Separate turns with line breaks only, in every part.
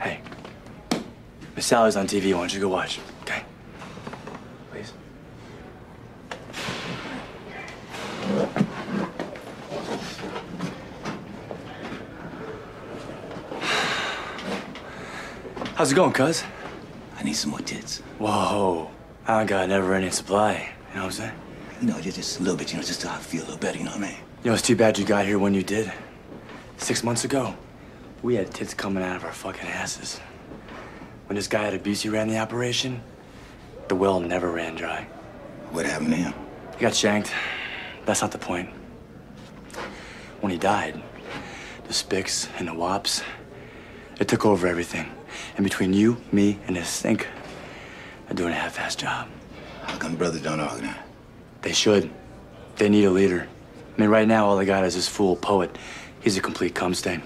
Hey, Miss Sally's on TV. Why don't you go watch? Okay. Please. How's it going, cuz?
I need some more tits.
Whoa. I don't got a never-ending supply. You know what I'm saying?
You know, just, just a little bit, you know, just to feel a little better, you know what I mean?
You know, it's too bad you got here when you did. Six months ago, we had tits coming out of our fucking asses. When this guy Adebisi ran the operation, the well never ran dry.
What happened to him?
He got shanked. That's not the point. When he died, the Spics and the Wops, it took over everything. And between you, me, and this sink, they're doing a half-assed job.
How come brothers don't organize?
They should. They need a leader. I mean, right now, all they got is this fool poet. He's a complete cum stain.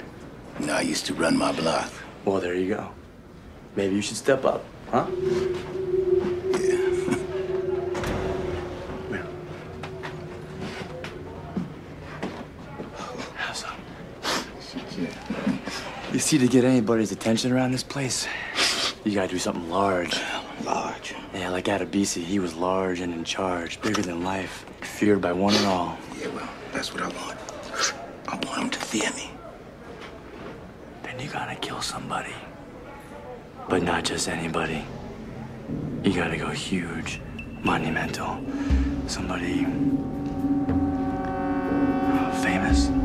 Know, I used to run my block.
Well, there you go. Maybe you should step up, huh?
Yeah.
Have some. You see, to get anybody's attention around this place, you gotta do something large.
Large.
Yeah, like Adebisi, he was large and in charge, bigger than life, feared by one and all.
Yeah, well, that's what I want. I want him to fear me.
Then you gotta kill somebody. But not just anybody. You gotta go huge, monumental. Somebody uh, famous.
Like who?